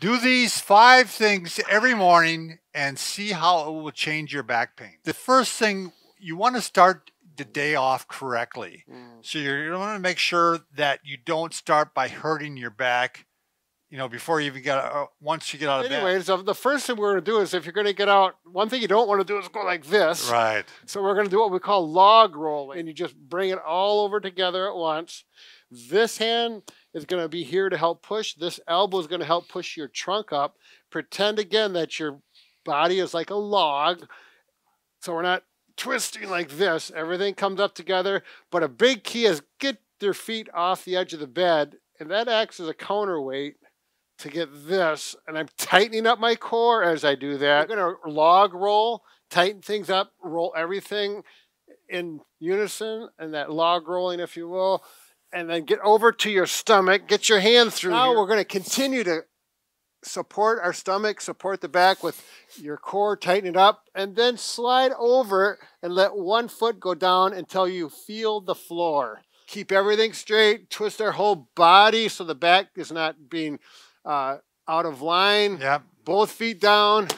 Do these five things every morning and see how it will change your back pain. The first thing you want to start the day off correctly. Mm. So you're going to want to make sure that you don't start by hurting your back, you know, before you even get uh, once you get out of bed. Anyway, so the first thing we're going to do is if you're going to get out, one thing you don't want to do is go like this. Right. So we're going to do what we call log rolling, and you just bring it all over together at once. This hand is going to be here to help push. This elbow is going to help push your trunk up. Pretend again that your body is like a log. So we're not twisting like this. Everything comes up together. But a big key is get their feet off the edge of the bed, and that acts as a counterweight to get this. And I'm tightening up my core as I do that. We're going to log roll, tighten things up, roll everything in unison, and that log rolling, if you will. And then get over to your stomach, get your hand through. Now we're going to continue to support our stomach, support the back with your core, tighten it up, and then slide over and let one foot go down until you feel the floor. Keep everything straight, twist our whole body so the back is not being uh, out of line. Yep. Both feet down,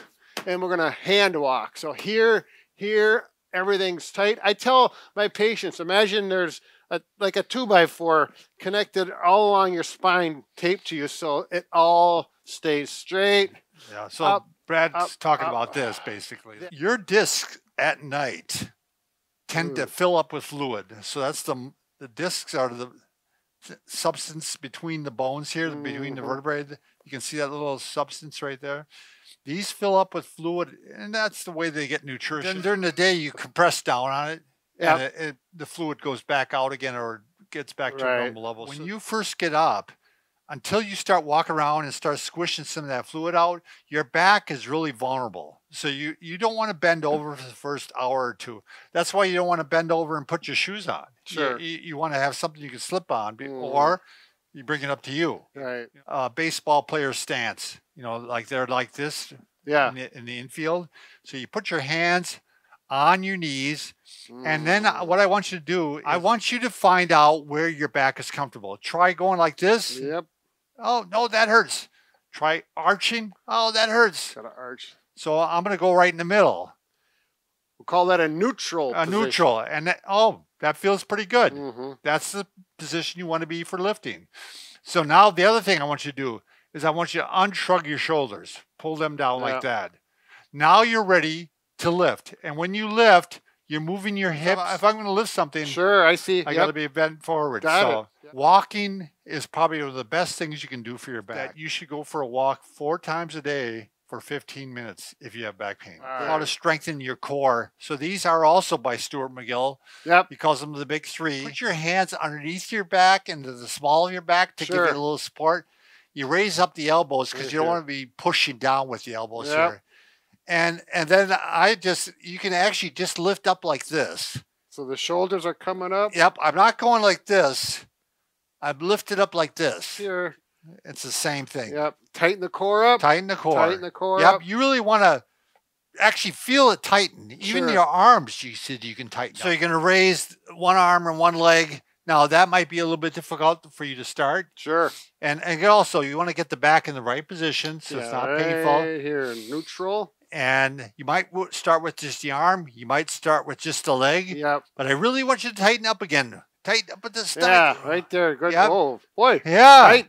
and we're gonna hand walk. So here, here, everything's tight. I tell my patients, imagine there's a, like a two by four connected all along your spine, taped to you, so it all stays straight. Yeah. So Up, Brad's up, talking up. about this basically. Your discs at night tend to Mm. fill up with fluid. So that's the the discs are the substance between the bones here, between the Mhm. vertebrae. You can see that little substance right there. These fill up with fluid, and that's the way they get nutrition. Then during the day, you compress down on it, Yep. and it, it, the fluid goes back out again or gets back to Right. normal level. When So- you first get up, until you start walking around and start squishing some of that fluid out, your back is really vulnerable. So you you don't want to bend over for the first hour or two. That's why you don't want to bend over and put your shoes on. You- Sure. You, you want to have something you can slip on, Mhm. or you bring it up to you. Right. Uh, baseball player stance, you know, like they're like this Yeah. in, the, in the infield. So you put your hands on your knees, and then uh, Mm. what I want you to do, I want you to find out where your back is comfortable. Try going like this. Yep. Oh, no, that hurts. Try arching. Oh, that hurts. Gotta arch. So I'm going to go right in the middle, We'll call that a neutral. a neutral. And that, oh, that feels pretty good. hmm That's the position you want to be for lifting. So now the other thing I want you to do is I want you to unshrug your shoulders, pull them down Yeah. like that. Now you're ready to lift. And when you lift, you're moving your hips. If I'm going to lift something, Sure, I see. I Yep. got to be bent forward. Got so it. Yep. walking is probably one of the best things you can do for your back. You should go for a walk four times a day for 15 minutes if you have back pain. All How to strengthen your core. So these are also by Stuart McGill. Yep. He calls them the big three. Put your hands underneath your back into the small of your back to give Sure. you a little support. You raise up the elbows because you don't want to be pushing down with the elbows Yep. here. And and then I just you can actually just lift up like this. So the shoulders are coming up Yep, I'm not going like this. I'm lifted up like this. here. It's the same thing. Yep. Tighten the core up. Tighten the core. Tighten the core up. yep, up. you really want to actually feel it tighten. Even Sure. your arms, you said you can tighten. So you're going to raise one arm and one leg. Now that might be a little bit difficult for you to start, Sure. and and also you want to get the back in the right position so it's Yeah, not painful. Here, neutral. And you might start with just the arm. You might start with just the leg. Yep. But I really want you to tighten up again. Tighten up at the stomach. Yeah, right there. Good. Yep. Boy. Yeah.